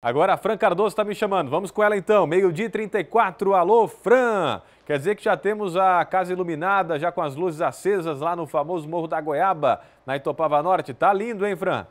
Agora a Fran Cardoso está me chamando. Vamos com ela então. Meio-dia 34. Alô, Fran! Quer dizer que já temos a casa iluminada, já com as luzes acesas lá no famoso Morro da Goiaba, na Itopava Norte. Tá lindo, hein, Fran?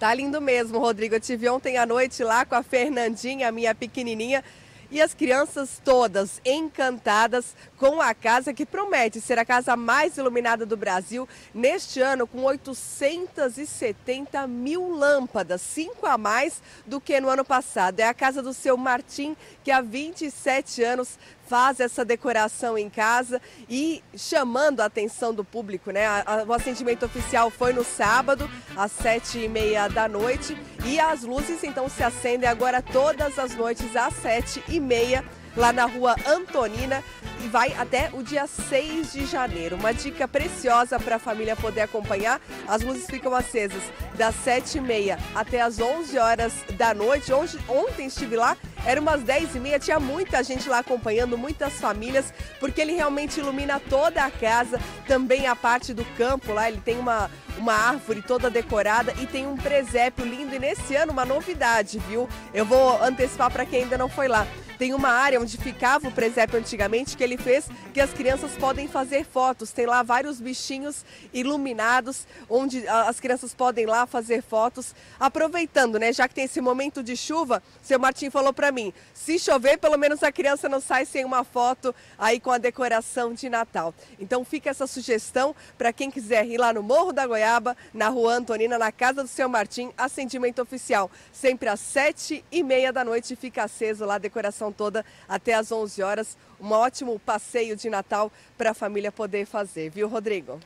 Tá lindo mesmo, Rodrigo. Eu tive ontem à noite lá com a Fernandinha, minha pequenininha e as crianças todas encantadas com a casa que promete ser a casa mais iluminada do Brasil neste ano com 870 mil lâmpadas, cinco a mais do que no ano passado. É a casa do seu Martim que há 27 anos faz essa decoração em casa e chamando a atenção do público, né? O atendimento oficial foi no sábado, às sete e meia da noite, e as luzes então se acendem agora todas as noites às sete e meia lá na rua Antonina e vai até o dia 6 de janeiro. Uma dica preciosa para a família poder acompanhar. As luzes ficam acesas das 7h30 até as 11 horas da noite. Ontem estive lá, era umas 10h30, tinha muita gente lá acompanhando, muitas famílias, porque ele realmente ilumina toda a casa, também a parte do campo lá, ele tem uma, uma árvore toda decorada e tem um presépio lindo. E nesse ano, uma novidade, viu? Eu vou antecipar para quem ainda não foi lá. Tem uma área onde ficava o presépio antigamente que ele fez que as crianças podem fazer fotos. Tem lá vários bichinhos iluminados onde as crianças podem lá fazer fotos, aproveitando, né? Já que tem esse momento de chuva, seu Martim falou para mim, se chover, pelo menos a criança não sai sem uma foto aí com a decoração de Natal. Então fica essa sugestão para quem quiser ir lá no Morro da Goiaba, na Rua Antonina, na casa do seu Martim, acendimento oficial, sempre às sete e meia da noite fica aceso lá a decoração toda até às 11 horas. Um ótimo passeio de Natal para a família poder fazer, viu, Rodrigo?